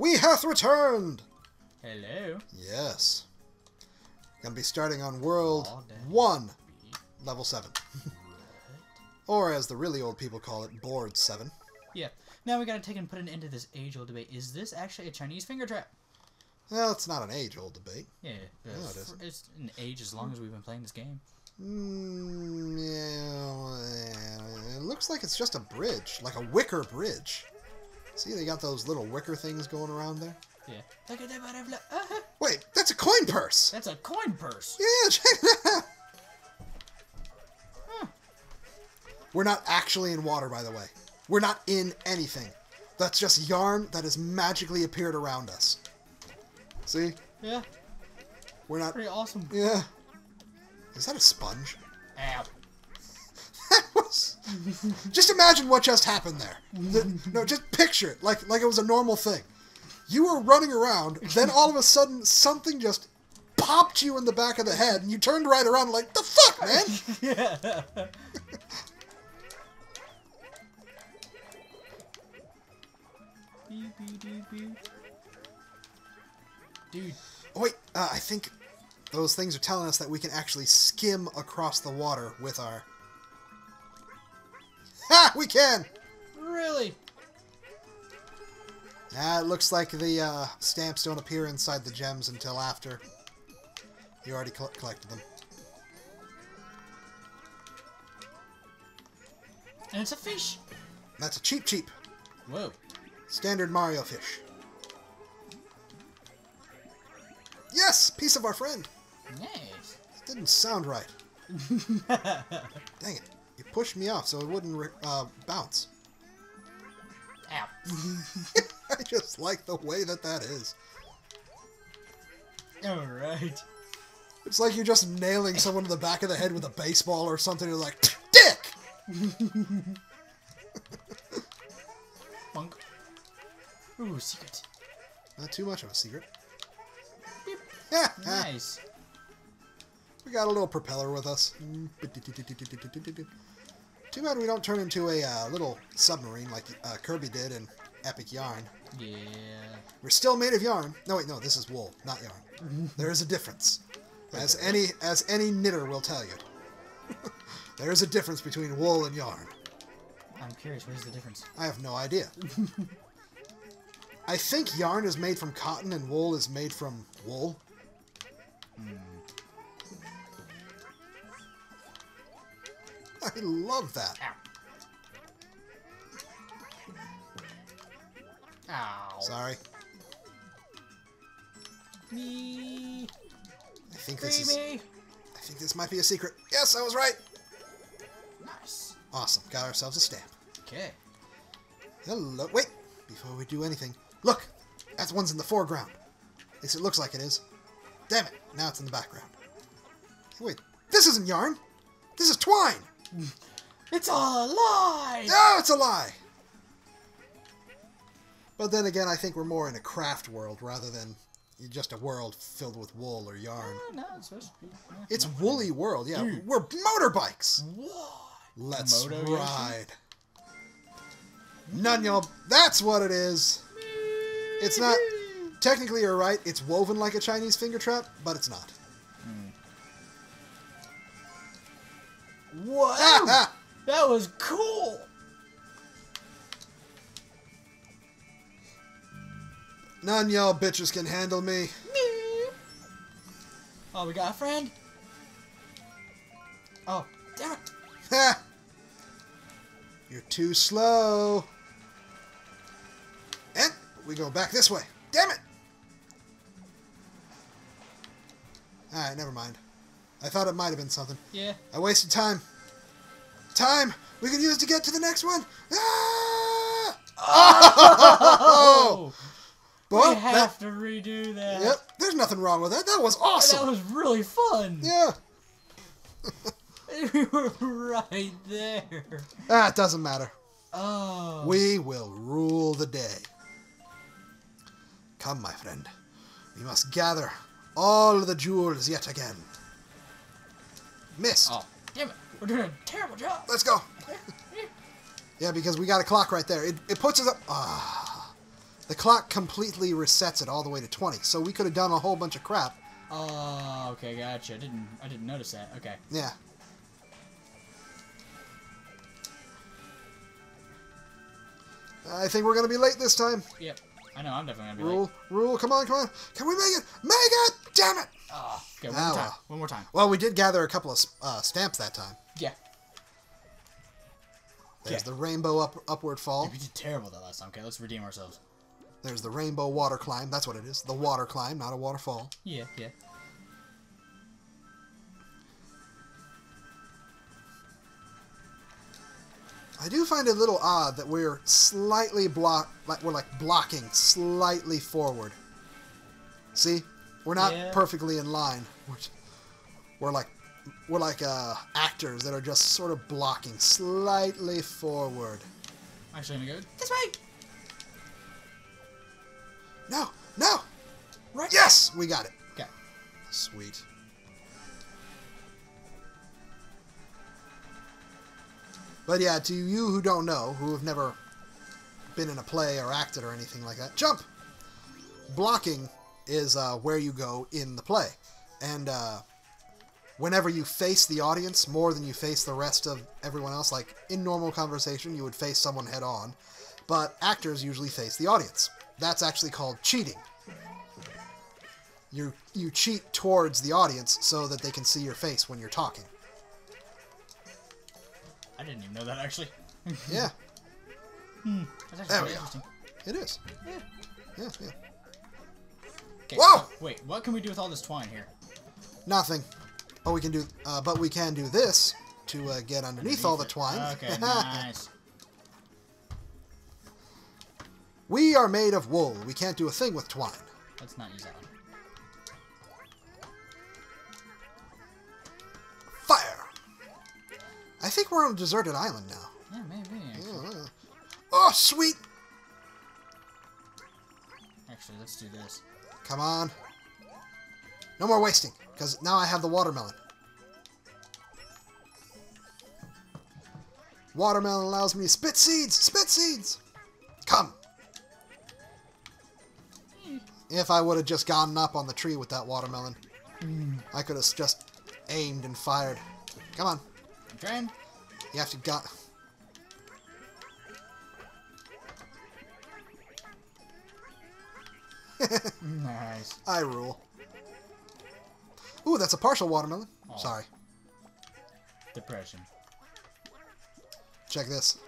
We hath returned! Hello. Yes. Gonna be starting on world. 1, level 7. or as the really old people call it, board 7. Yeah. Now we gotta take and put an end to this age-old debate. Is this actually a Chinese finger trap? Well, it's not an age old debate. Yeah. No, it isn't. It's an age as long as we've been playing this game. Mm, yeah, it looks like it's just a bridge, like a wicker bridge. See, they got those little wicker things going around there. Yeah. Look at that butterfly. Uh-huh. Wait, that's a coin purse! That's a coin purse. Yeah, check that out! We're not actually in water, by the way. We're not in anything. That's just yarn that has magically appeared around us. See? Yeah. We're not. Pretty awesome. Yeah. Is that a sponge? Ow. Just imagine what just happened there. The- no, just picture it like like it was a normal thing. You were running around, then all of a sudden something just popped you in the back of the head, and you turned right around like, the fuck, man? yeah. Dude, Oh, wait, uh, I think those things are telling us that we can actually skim across the water with our. Ha! We can! really? Ah, it looks like the uh, stamps don't appear inside the gems until after you already col- collected them. And it's a fish. That's a Cheep, Cheep. Whoa. Standard Mario fish. Yes! Piece of our friend! Nice. That didn't sound right. Dang it. You pushed me off so it wouldn't uh, bounce. Ow. I just like the way that that is. Alright. It's like you're just nailing someone in the back of the head with a baseball or something. You're like, dick! Funk. Ooh, secret. Not too much of a secret. Beep. Yeah, Nice. We got a little propeller with us. Too bad we don't turn into a uh, little submarine like uh, Kirby did in Epic Yarn. Yeah. We're still made of yarn. No, wait, no, this is wool, not yarn. there is a difference, as any as any knitter will tell you. there is a difference between wool and yarn. I'm curious, what is the difference? I have no idea. I think yarn is made from cotton and wool is made from wool. I love that. Ow. Ow. Sorry. Me. I think this is. I think this might be a secret. Yes, I was right. Nice. Awesome. Got ourselves a stamp. Okay. Hello. Wait. Before we do anything, look. That one's in the foreground. At least it looks like it is. Damn it. Now it's in the background. Wait. This isn't yarn. This is twine. It's all a lie! No, it's a lie. But then again, I think we're more in a craft world rather than just a world filled with wool or yarn. Oh, no, it's supposed to be. yeah. It's woolly world, yeah. Dude. We're motorbikes. What? Let's Moto Yoshi? ride. None y'all. That's what it is. It's not. Technically, you're right. It's woven like a Chinese finger trap, but it's not. What? Ah. That was cool! None y'all bitches can handle me. Oh, we got a friend? Oh, damn it! Ha! You're too slow. And we go back this way. Damn it! Alright, never mind. I thought it might have been something. Yeah. I wasted time. Time we could use to get to the next one. Ah! Oh! Well, we have to redo that. that- yep, there's nothing wrong with that. That was awesome. That was really fun. yeah. we were right there. Ah, it doesn't matter. Oh. We will rule the day. Come, my friend. We must gather all the jewels yet again. Missed. Oh, damn it. We're doing a terrible job. Let's go. Yeah, because we got a clock right there. It, it puts us up. Ah. the clock completely resets it all the way to 20. So we could have done a whole bunch of crap. Oh, okay, gotcha. I didn't I didn't notice that. Okay. Yeah. I think we're gonna be late this time. Yep. I know. I'm definitely gonna be Rule, late. rule, rule, come on, come on. Can we make it? Make it! Damn it! Oh, okay. One Ah, more time. well. One more time. Well, we did gather a couple of uh, stamps that time. Yeah. There's Yeah. the rainbow up, upward fall. We did terrible that last time. Okay, let's redeem ourselves. There's the rainbow water climb. That's what it is. The water climb, not a waterfall. Yeah, yeah. I do find it a little odd that we're slightly block, like we're like blocking slightly forward. See, we're not Yeah. perfectly in line. We're, we're like we're like uh, actors that are just sort of blocking slightly forward. Actually, I'm gonna go this way. No, no, right? Yes, we got it. Okay. Sweet. But yeah, to you who don't know, who have never been in a play or acted or anything like that, jump! Blocking is uh, where you go in the play. And uh, whenever you face the audience more than you face the rest of everyone else, like in normal conversation, you would face someone head on, but actors usually face the audience. That's actually called cheating you you cheat towards the audience so that they can see your face when you're talking. I didn't even know that actually. Yeah, That's actually There we go. interesting. it is. Yeah. Yeah, yeah. Okay, Whoa! wait, what can we do with all this twine here? Nothing. But we can do. Uh, but we can do this to uh, get underneath all the it. twine. Okay, nice. we are made of wool. We can't do a thing with twine. Let's not use that one. Fire. I think we're on a deserted island now. Yeah, maybe. Uh, Oh, sweet. Actually, let's do this. Come on. No more wasting, because now I have the watermelon. Watermelon allows me to spit seeds! Spit seeds! Come! If I would have just gotten up on the tree with that watermelon, I could have just aimed and fired. Come on. I'm trying. You have to got. Nice. I rule. Ooh, that's a partial watermelon. Aw. Sorry. Depression. Check this.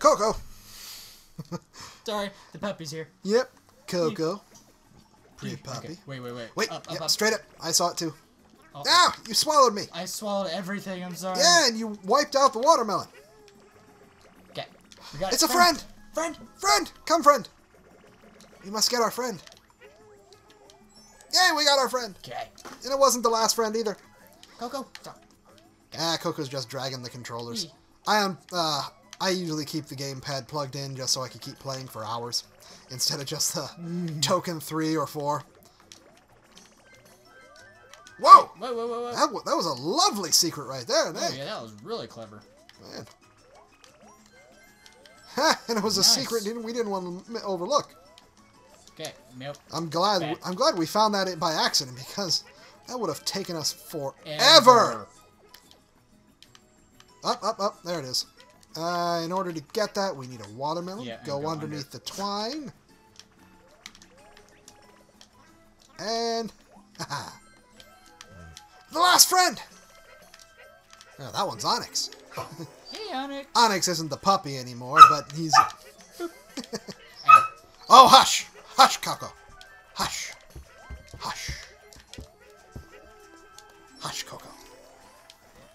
Coco. Sorry, the puppy's here. Yep. Coco. Pretty Okay, puppy. Wait, wait, wait. Wait, Up, yep, up. straight up. I saw it too. Oh, Ah, you swallowed me. I swallowed everything. I'm sorry. Yeah, and you wiped out the watermelon. Okay. We got It's it. a friend. Friend. Friend, come, friend. We must get our friend. Yay, we got our friend. Okay. And it wasn't the last friend either. Coco. Stop. Ah, Coco's just dragging the controllers. I am. Uh, I usually keep the gamepad plugged in just so I can keep playing for hours, instead of just the mm. token three or four. Whoa! Whoa, whoa, whoa, whoa. That, that was a lovely secret right there. Oh, yeah, that was really clever. man. Ha, and it was a secret didn't we didn't want to overlook. Okay. Nope. I'm glad. I'm glad we found that by accident because that would have taken us forever. Ever. Up, up, up. There it is. Uh, in order to get that, we need a watermelon. Yeah, go, go underneath the twine. And the last friend. Oh, that one's Onyx. Hey, Onyx. Onyx isn't the puppy anymore, but he's. Ah, Oh, hush, hush, Coco, hush, hush, hush, Coco,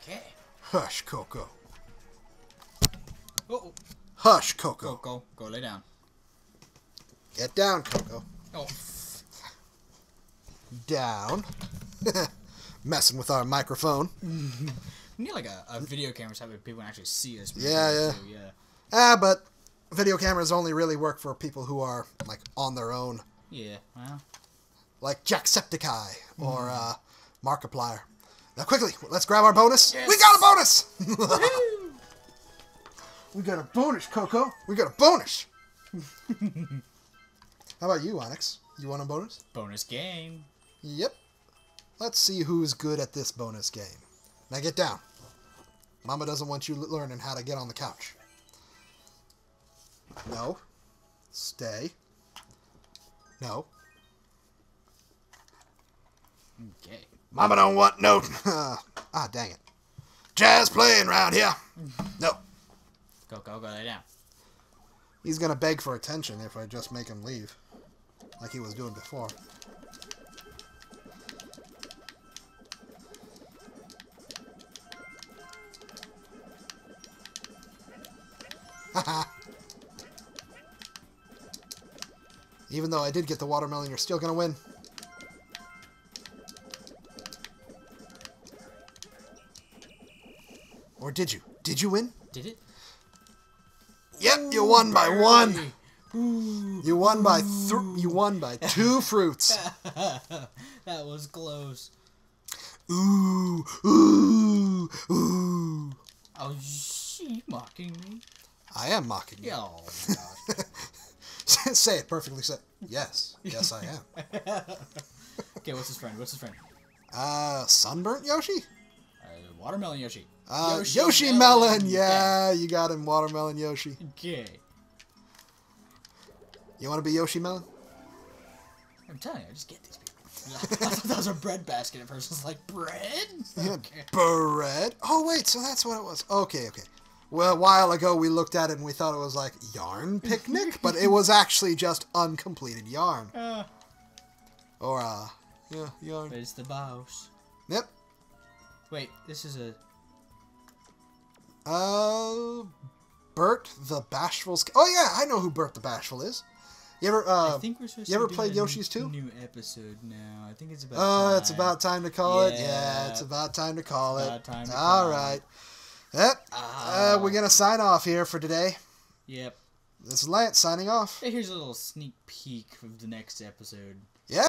Okay. hush, Coco, Oh, hush, Go, Coco. go. Lay down. Get down, Coco. Oh. Down. Messing with our microphone. We need like a, a video camera so that people can actually see us. Yeah, yeah. Too, yeah. Ah, but video cameras only really work for people who are like on their own, Yeah. Well. like Jacksepticeye or uh, Markiplier. Now, quickly, let's grab our bonus. Yes. We got a bonus. We got a bonus, Coco. We got a bonus. How about you, Onyx? You want a bonus? Bonus game. Yep. Let's see who's good at this bonus game. Now get down. Mama doesn't want you learning how to get on the couch. No. Stay. No. Okay. Mama don't want no. ah, dang it. Jazz playing round here. Go go go lay down. He's gonna beg for attention if I just make him leave. Like he was doing before. Even though I did get the watermelon, you're still gonna win. Or did you? Did you win? Did it? Yep, you won by one. Ooh. You won by th- you won by two fruits. that was close. Ooh, ooh, ooh. Oh, she mocking me. I am mocking you. Oh my gosh. Say it perfectly. Say yes, yes, I am. okay, what's his friend? What's his friend? Uh, sunburnt Yoshi. Uh, watermelon Yoshi. Uh, Yoshi, melon. Yeah, you got him, watermelon Yoshi. Okay. You want to be Yoshi melon? I'm telling you, I just get these people. I thought that was a bread basket at first. I was like, bread? Yeah, Okay. bread. Oh wait, so that's what it was. Okay, okay. Well, a while ago we looked at it and we thought it was like yarn picnic, but it was actually just uncompleted yarn. Uh, Or uh, yeah, yarn. but it's the boss. Yep. Wait, this is a. Uh, Burt the Bashful. Oh yeah, I know who Burt the Bashful is. You ever uh? I think we're supposed you ever played Yoshi's too? New episode now. I think it's about. Oh, it's time. about time to call it. Yeah, Yeah. it's about time to call it. About time to All call right. Yep. Ah. Uh, we're gonna sign off here for today. Yep. This is Lance signing off. Hey, here's a little sneak peek of the next episode.